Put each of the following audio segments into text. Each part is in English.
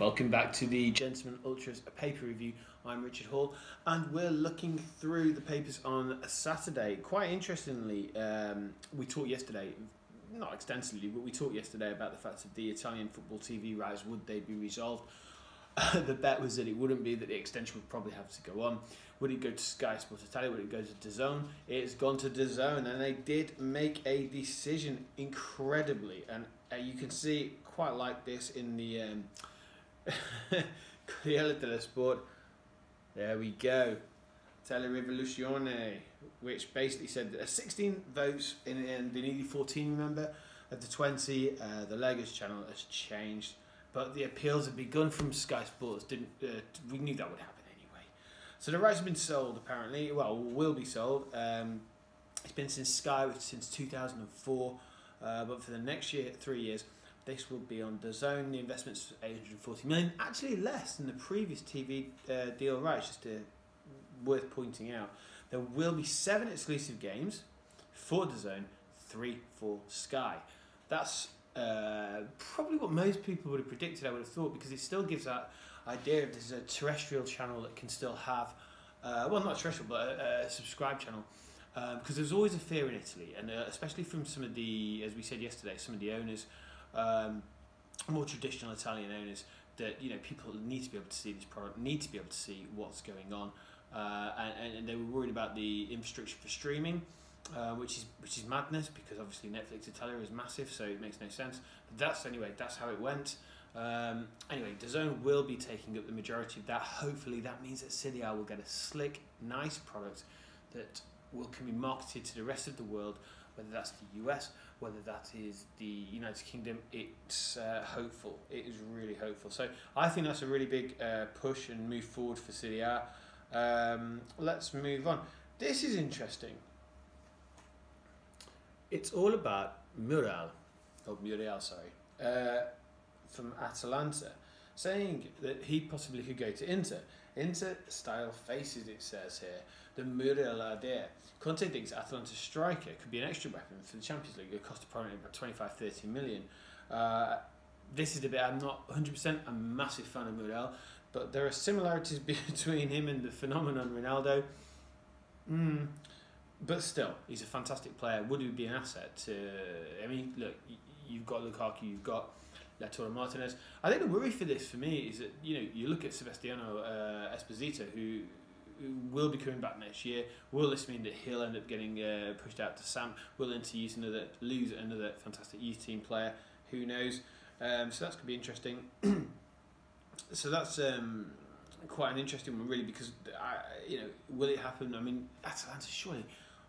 Welcome back to the Gentleman Ultra's paper review. I'm Richard Hall, and we're looking through the papers on Saturday. Quite interestingly, um, we talked yesterday, not extensively, but we talked yesterday about the fact that the Italian football TV rights would they be resolved. the bet was that it wouldn't be, that the extension would probably have to go on. Would it go to Sky Sports Italia? Would it go to DAZN? It's gone to DAZN, and they did make a decision incredibly, and uh, you can see quite like this in the. Um, Dello Sport. There we go. Telerevoluzione, which basically said that 16 votes in the end, they needed 14, remember? Of the 20, uh, the Legos channel has changed. But the appeals have begun from Sky Sports. Didn't uh, We knew that would happen anyway. So the rights have been sold, apparently. Well, will be sold. Um, it's been since Sky, since 2004. Uh, but for the next year, three years, this will be on DAZN. The investment's 840 million, actually less than the previous TV uh, deal rights, just to, worth pointing out. There will be seven exclusive games for DAZN, three for Sky. That's uh, probably what most people would have predicted, I would have thought, because it still gives that idea of there's a terrestrial channel that can still have, uh, well, not terrestrial, but a, a subscribe channel. Because um, there's always a fear in Italy, and uh, especially from some of the, as we said yesterday, some of the owners um, more traditional Italian owners that you know people need to be able to see this product, need to be able to see what's going on, uh, and, and they were worried about the infrastructure for streaming. Uh, which is which is madness because obviously Netflix Italia is massive, so it makes no sense. But that's anyway, that's how it went. Um, anyway, DAZN will be taking up the majority of that. Hopefully, that means that Serie will get a slick, nice product that will can be marketed to the rest of the world whether that's the US, whether that is the United Kingdom, it's uh, hopeful. It is really hopeful. So I think that's a really big uh, push and move forward for Serie A. Um, let's move on. This is interesting. It's all about Muriel, or Muriel, sorry, uh, from Atalanta, saying that he possibly could go to Inter. Inter style faces, it says here. The Muriel idea. Conte thinks Atalanta striker could be an extra weapon for the Champions League. It cost apparently about 25 30 million. Uh, this is the bit I'm not 100% a massive fan of Muriel, but there are similarities between him and the phenomenon Ronaldo. Mm, but still, he's a fantastic player. Would he be an asset to. I mean, look, you've got Lukaku, you've got Lautaro Martinez. I think the worry for this, for me, is that you know you look at Sebastiano uh, Esposito, who, who will be coming back next year. Will this mean that he'll end up getting uh, pushed out to Sam? Will Inter use another lose another fantastic youth team player? Who knows? Um, so that's to be interesting. so that's um, quite an interesting one, really, because I, you know, will it happen? I mean, Atalanta surely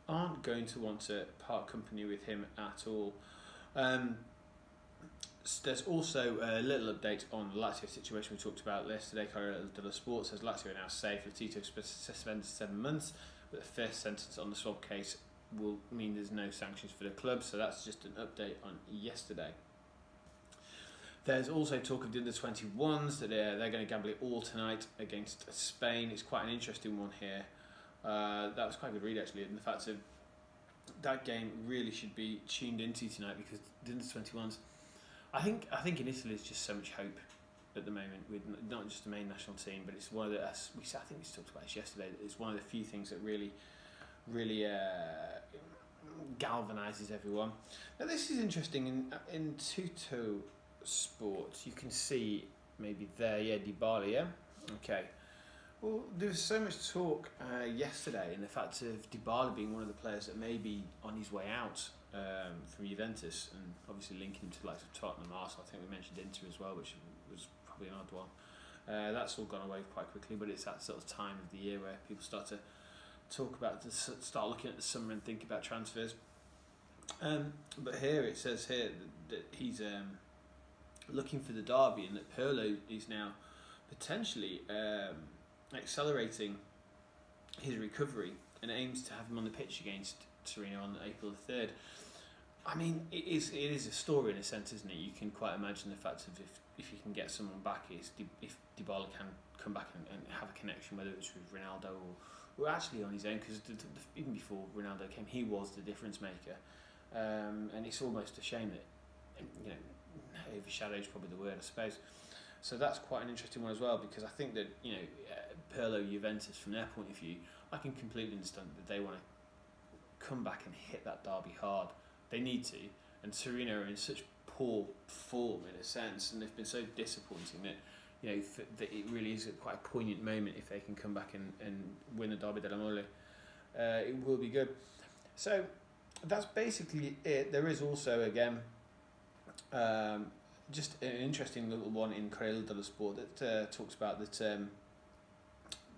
aren't going to want to part company with him at all. Um, there's also a little update on the Lazio situation we talked about yesterday. Corriere dello Sport says Lazio are now safe. Lotito suspended seven months, but the first sentence on the swab case will mean there's no sanctions for the club. So that's just an update on yesterday. There's also talk of the under 21s that they're, they're going to gamble it all tonight against Spain. It's quite an interesting one here. Uh, that was quite a good read actually, and the fact that that game really should be tuned into tonight because the under 21s I think I think in Italy there's just so much hope at the moment with not just the main national team, but it's one of the as we I think we talked about this yesterday. It's one of the few things that really, really uh, galvanizes everyone. Now this is interesting in in Tutto Sports. You can see maybe there, yeah, Dybala, yeah, okay. Well, there was so much talk uh, yesterday in the fact of Dybala being one of the players that may be on his way out um, from Juventus, and obviously linking him to the likes of Tottenham, Arsenal. I think we mentioned Inter as well, which was probably an odd one. Uh, that's all gone away quite quickly, but it's that sort of time of the year where people start to talk about, to start looking at the summer and think about transfers. Um, but here it says here that, he's um, looking for the derby, and that Pirlo is now potentially um, accelerating his recovery and aims to have him on the pitch against Torino on April the 3rd. I mean, it is it is a story in a sense, isn't it? You can quite imagine the fact of if, if you can get someone back, is if Dybala can come back and, and have a connection, whether it's with Ronaldo or, or actually on his own, because even before Ronaldo came, he was the difference maker. Um, and it's almost a shame that, you know, overshadowed probably the word, I suppose. So that's quite an interesting one as well because I think that you know uh, Pirlo Juventus from their point of view, I can completely understand that they want to come back and hit that derby hard. They need to, and Torino are in such poor form in a sense, and they've been so disappointing that you know th- that it really is quite a poignant moment if they can come back and, and win the Derby della Mole. Uh, it will be good. So that's basically it. There is also again um, just an interesting little one in Corriere dello Sport that uh, talks about that um,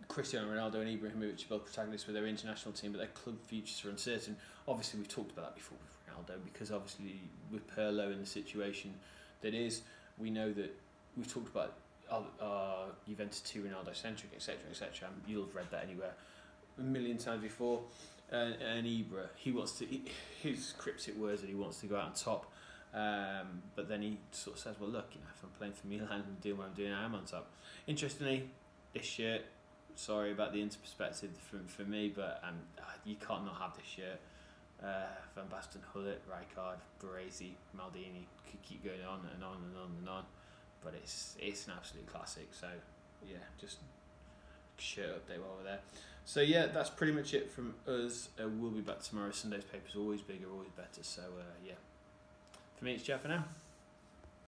Cristiano Ronaldo and Ibrahimovic are both protagonists with their international team, but their club futures are uncertain. Obviously, we've talked about that before with Ronaldo because obviously with Pirlo in the situation that is, we know that we've talked about uh, uh, Juventus too Ronaldo centric, etc., etc. You'll have read that anywhere a million times before. And, and Ibra, he wants to. His cryptic words that he wants to go out on top. Um, but then he sort of says, "Well, look, you know, if I'm playing for Milan and doing what I'm doing, I am on top." Interestingly, this shirt. Sorry about the inter perspective for, for me, but um, you can't not have this shirt. Uh, Van Basten, Gullit, Rijkaard, Baresi, Maldini could keep going on and on and on and on, but it's it's an absolute classic. So yeah, just shirt update while we're there. So yeah, that's pretty much it from us. Uh, we'll be back tomorrow. Sunday's paper's always bigger, always better. So uh, yeah, it's Jeff for now.